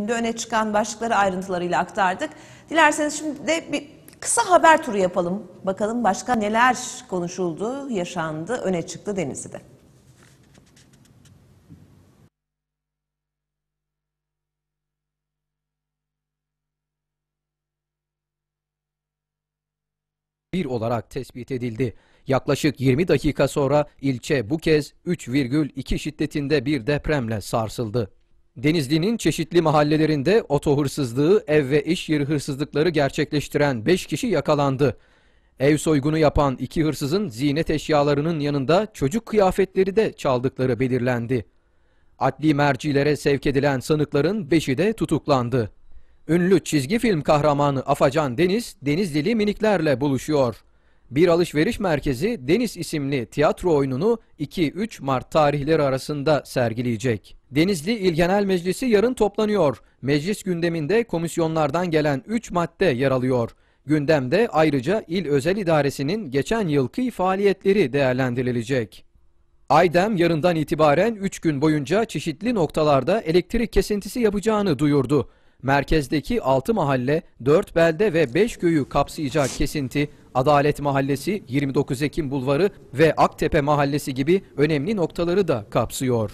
Şimdi öne çıkan başlıkları ayrıntılarıyla aktardık. Dilerseniz şimdi de bir kısa haber turu yapalım. Bakalım başka neler konuşuldu, yaşandı, öne çıktı Denizli'de. bir olarak tespit edildi. Yaklaşık 20 dakika sonra ilçe bu kez 3,2 şiddetinde bir depremle sarsıldı. Denizli'nin çeşitli mahallelerinde oto hırsızlığı, ev ve iş yeri hırsızlıkları gerçekleştiren 5 kişi yakalandı. Ev soygunu yapan iki hırsızın ziynet eşyalarının yanında çocuk kıyafetleri de çaldıkları belirlendi. Adli mercilere sevk edilen sanıkların 5'i de tutuklandı. Ünlü çizgi film kahramanı Afacan Deniz, Denizlili miniklerle buluşuyor. Bir alışveriş merkezi Deniz isimli tiyatro oyununu 2-3 Mart tarihleri arasında sergileyecek. Denizli İl Genel Meclisi yarın toplanıyor. Meclis gündeminde komisyonlardan gelen 3 madde yer alıyor. Gündemde ayrıca İl Özel İdaresi'nin geçen yılki faaliyetleri değerlendirilecek. Aydem yarından itibaren 3 gün boyunca çeşitli noktalarda elektrik kesintisi yapacağını duyurdu. Merkezdeki 6 mahalle, 4 belde ve 5 köyü kapsayacak kesinti, Adalet Mahallesi, 29 Ekim Bulvarı ve Aktepe Mahallesi gibi önemli noktaları da kapsıyor.